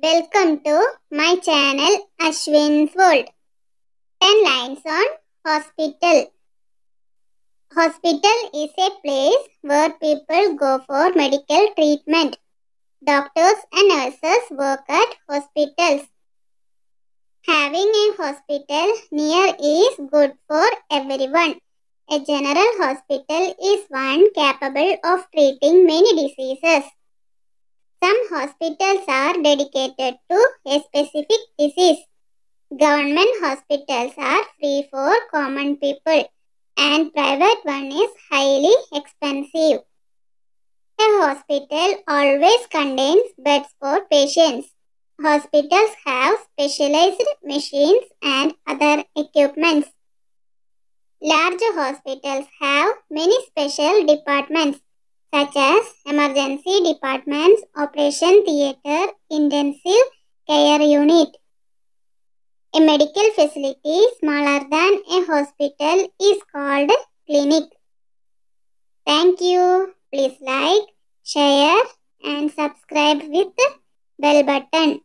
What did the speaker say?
Welcome to my channel Ashwin's World. 10 lines on hospital. Hospital is a place where people go for medical treatment. Doctors and nurses work at hospitals. Having a hospital near is good for everyone. A general hospital is one capable of treating many diseases. Hospitals are dedicated to a specific disease. Government hospitals are free for common people and private one is highly expensive. A hospital always contains beds for patients. Hospitals have specialized machines and other equipments. Large hospitals have many special departments such as emergency departments, operation theatre, intensive care unit. A medical facility smaller than a hospital is called clinic. Thank you. Please like, share and subscribe with bell button.